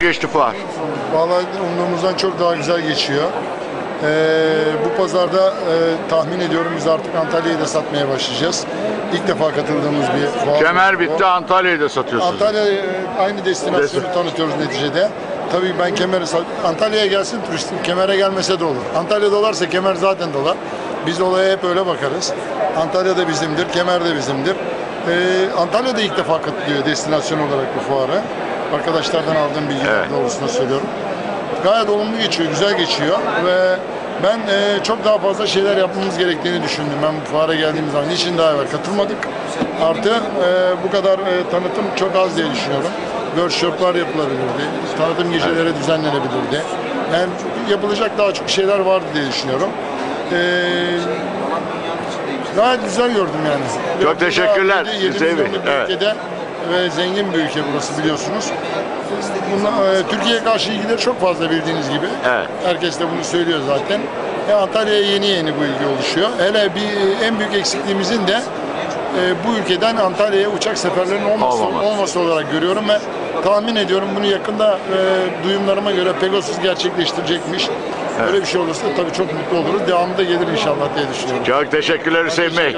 geçti fuar? Vallahi umduğumuzdan çok daha güzel geçiyor. Ee, bu pazarda e, tahmin ediyorum biz artık Antalya'yı da satmaya başlayacağız. İlk defa katıldığımız bir fuar. Kemer bitti Antalya'yı da satıyorsunuz. Antalya e, aynı destinasyonu Destin- tanıtıyoruz neticede. Tabii ben Kemer'i Antalya'ya gelsin turistim. Kemer'e gelmese de olur. Antalya dolarsa Kemer zaten dolar. Biz olaya hep öyle bakarız. Antalya da bizimdir, Kemer de bizimdir. Ee, Antalya da ilk defa katılıyor destinasyon olarak bu fuara. Arkadaşlardan aldığım bilgiler Evet. doğrultusunda söylüyorum. Gayet olumlu geçiyor, güzel geçiyor ve ben e, çok daha fazla şeyler yapmamız gerektiğini düşündüm. Ben bu fuara geldiğim zaman niçin daha evvel katılmadık. Artı e, bu kadar e, tanıtım çok az diye düşünüyorum. Workshoplar yapılabilirdi, tanıtım geceleri düzenlenebilirdi. Yani yapılacak daha çok şeyler vardı diye düşünüyorum. E, gayet güzel gördüm yani. Çok teşekkürler Yedi- yedi Hüseyin Bey. Evet. Ve zengin bir ülke burası biliyorsunuz. Bunla, e, Türkiye'ye karşı ilgileri çok fazla bildiğiniz gibi. Evet. Herkes de bunu söylüyor zaten. E, Antalya'ya yeni yeni bu ilgi oluşuyor. Hele bir en büyük eksikliğimizin de e, bu ülkeden Antalya'ya uçak seferlerinin olması, Olmaması. olması olarak görüyorum ve tahmin ediyorum bunu yakında e, duyumlarıma göre Pegasus gerçekleştirecekmiş. Böyle bir şey olursa tabii çok mutlu oluruz. Devamı da gelir inşallah diye düşünüyorum. Çok teşekkürler Hüseyin Bey.